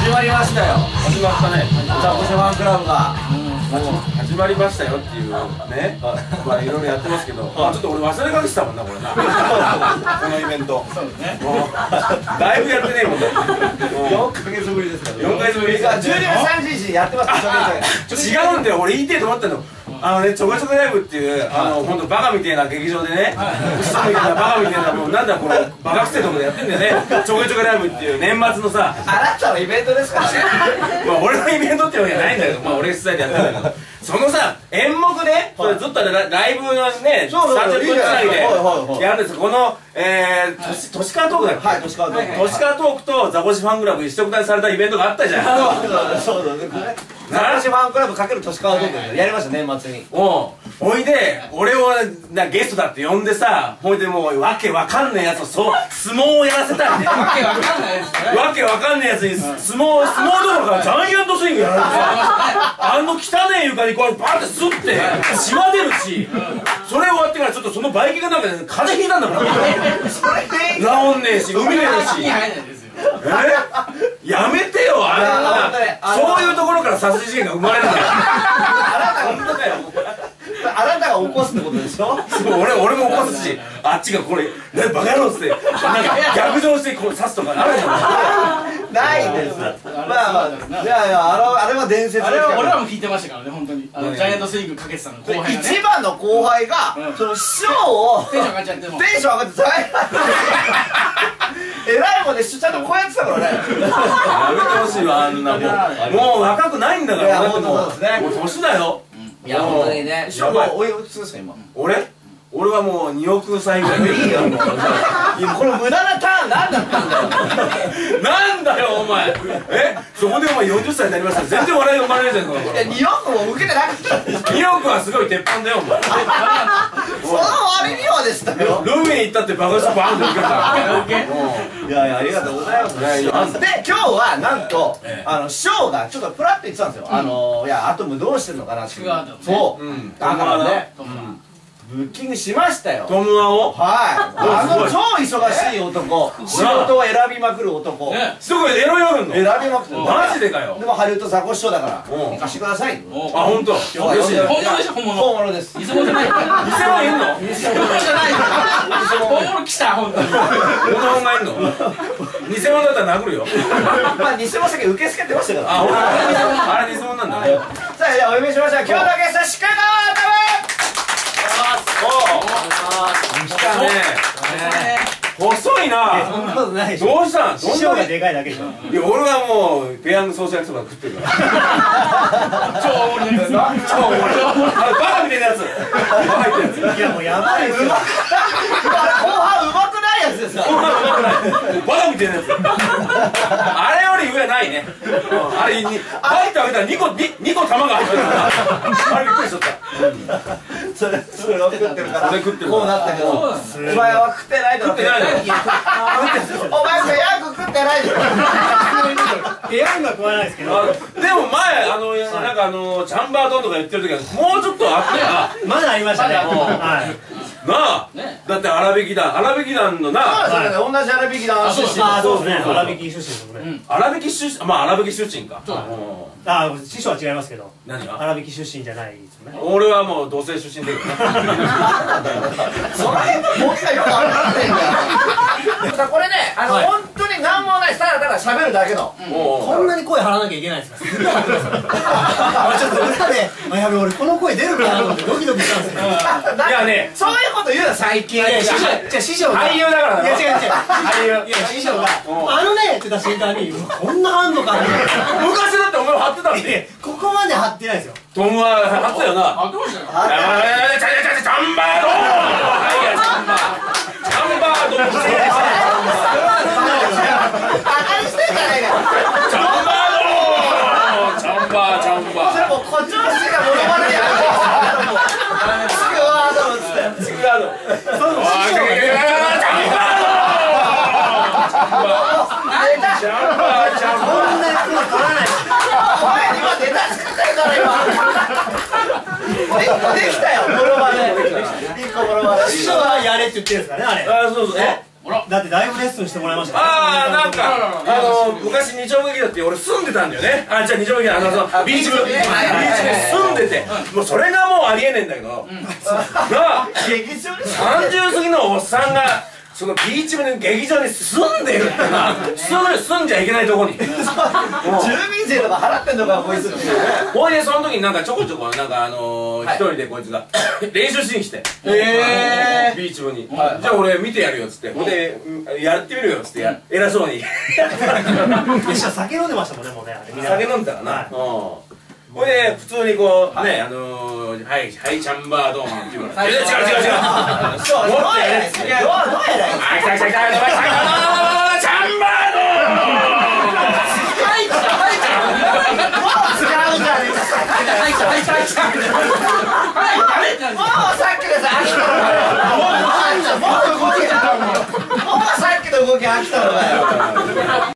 したよ。始まったね。ザコシファンクラブが。始まりましたよっていう。ね。まあいろいろやってますけど。あちょっと俺忘れかけてたもんなこれな。このイベント。そうね。もうだいぶやってねえもんだって。4ヶ月ぶりですから4ヶ月ぶり。12月31日にやってます。違うんだよ。俺言いてえと思ったのあのねちょこちょこライブっていうあの本当バカみたいな劇場でね嘘みたいなバカみたいなもうなんだこのバカくせえとこでやってんだよね。ちょこちょこライブっていう年末のさあなたのイベントですからね。まあ俺のイベントってわけじゃないんだけどまあ俺主催でやってんだけど。そのさ演目でそれずっとラライブのねそうそう30分くらいいいじゃない。でやるんですこのえー都市都市川トークだっけ？はい年川トーク。都市川トークとザコシファンクラブ一緒くたにされたイベントがあったじゃん。そうそうそうザコシファンクラブかける年川トークでやりました年末に。おう。ほいで俺をなゲストだって呼んでさほいでもうわけわかんねえやつをそう相撲をやらせたんでわけわかんないですね。わけわかんねえやつに相撲相撲どころかジャイアントスイングやられてさあの汚ねえ床にこうバーってすって血は出るしそれ終わってからちょっとそのバイキンがなんか風邪ひいたんだから治んねえし海出るし。に入らないですよ。え？やめてよあいや本当にんあのなそういうところから殺人事件が生まれる。んだよ本当だよあなたが起こすってことでしょ？俺俺も起こすしあっちがこれ「ねバカ野郎」っつってなんか逆上してこう刺すとかあるじゃん。ないです。まあまあいやいやあのあれは伝説のあれは俺ら企も聞いてましたからね本当に。あのねジャイアントスイングかけてたの後画輩がね。一番の後輩がうん。その師匠をテンション上がっちゃってもテンション上がって大変えらいもんでちゃんとこうやってたからね。やめてほしいわあんなもうもう若くないんだからも。うですね。もう年だよ。いや本当にね師匠やばい。はおいくつですか今。俺？俺はもう2億歳ぐらい。いいよもう。い やこの無駄なターン何だったんだよ。なんだよお前。え？そこでお前40歳になりました。全然笑いが生まれないじゃんかいや2億も受けてなかった。んです2億はすごい鉄板だよお前。その割にはでしたよ。ルミネ行ったってバカショバーンって受けるからいやいやありがとうございます。いやいや。で今日はなんとええ。あの師匠がちょっとプラッと言ってたんですよ。あのいやアトムどうしてんのかなっていう。違うアトムね。そう。うん。だからねブッキングしましたよ。トムアをはい。あの超忙しい男。仕事を選びまくる男。ね。すごいエロいよるの選びまくってるマジでかよ。でもハリウッドザコシショウだからうん行かしてください。おあ本当？今日は嬉し本物でしょ本物。本物です。偽物じゃない。よ偽物いんの？偽物じゃない。よ本物来た本当に。本物がいんの？偽物だったら殴るよ。まあ偽物席受け付けてましたから。あ本当？あれ偽物なんだ。ねさあじゃあお呼びしましょう。今日のゲストシカゴ来たね細いな。そんなことないでしょ。どうしたん？師匠がでかいだけでしょ。いや俺はもうペヤングソース焼きそば食ってるから。超大盛りのやつ。超俺あのバカみたいなやつ。バカみたいなやつ。いやもうやばいですよ後半うまくないやつですかバカみたいなやつ。あれより上ないね。うんあれに入ってあげたら2個個玉が入ってるから。あれびっくりしちゃったそれそれを食ってるから。それ食ってるこうなったけどお前は食ってないだろ。食ってないの。お前がヤク食ってない。だろペヤングは食わないですけど。でも前あのなんかあのチャンバー丼とか言ってる時はもうちょっとあったよなまだありましたねなあ、ね。だって荒引き団荒引き団のな。そうですよね。同じ荒引き団出身ああそうですね。粗挽き出身ですもん。ね荒引き出身まあ荒引き出身か。ああ師匠は違いますけど。何が？粗挽き出身じゃないですよね。俺はもう同性出身だけどその辺のボケがよくわからねえんだよ。これねあの、はい。本当に何もないただただ喋るだけの、もこんなに声張らなきゃいけないんですか？ちょっと裏であやべ俺この声出るかなと思ってドキドキしたんですよ。ういやねそういうこと言うな最近。いやいや師匠じゃあ師匠が。俳優だからいや違う違う。俳優。いや師匠が。うん。あのねって言った瞬間にこんなあんのかって昔だってお前貼ってたってここまで張ってないですよ。トムは貼ってたよな。あどうしたの？あーちゃちゃちゃチャンバードン。チャンバー。チャンバードンチャンバカにしてんじゃないかよバードンチャンバーチャンバそれもう誇張しかモノマネやめてすぐワードっつってードその師匠が。ねネタチャンバーチャンバこんなに声張らないお前今ネタ作ってるから今。一個できたよ。モノマネ一個モノマネ師匠はやれって言ってるんですからねあれ。ーあーそうそう。えだってだいぶレッスンしてもらいました。ああなんか。あの昔二丁目劇だって俺住んでたんだよね。あじゃあ二丁目劇あのそのビーチ部。ビーチ部住んでて。もうそれがもうありえねえんだけど。が劇場に30過ぎのおっさんがそのビーチ部の劇場に住んでるってな。住ん住んじゃいけないとこに。住民税とか払ってんのかこいつってほいでその時になんかちょこちょこなんかあのー一人でこいつが 練習しに来て。えビーチ部に、じゃあ俺見てやるよっつって、ほんで、うんやってみるよっつって。や、偉そうに。酒飲んでましたもんねもうね酒飲んでたからな、うん。ほいで普通にこう、ねあのー、はいはいチャンバードーンって違う違う違うもっとやれどうどう。やらいいあ来た来た来た来た来たチャンバードーン違うじゃねえかはい。はいはいはいはい誰もうさっきのさ飽きた。のかよもうもう動きがもうさっきの動き飽きたのかよ